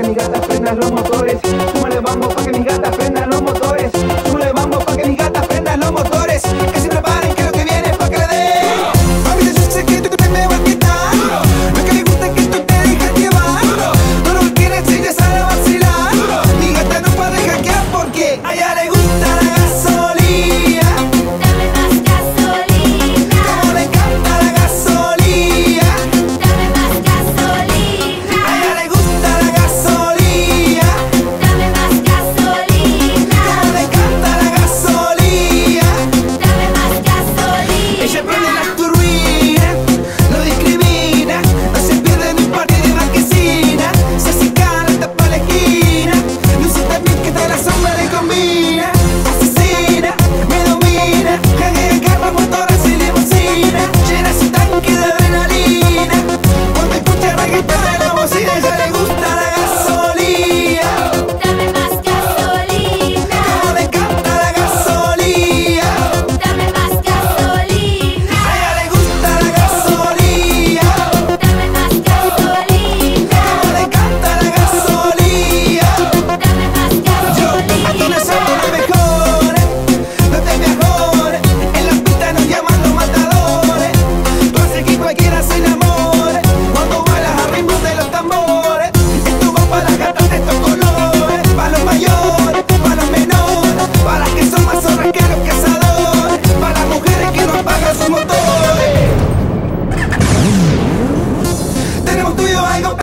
que mi gata prenda los motores. Súmale vamos pa' que mi gata prenda.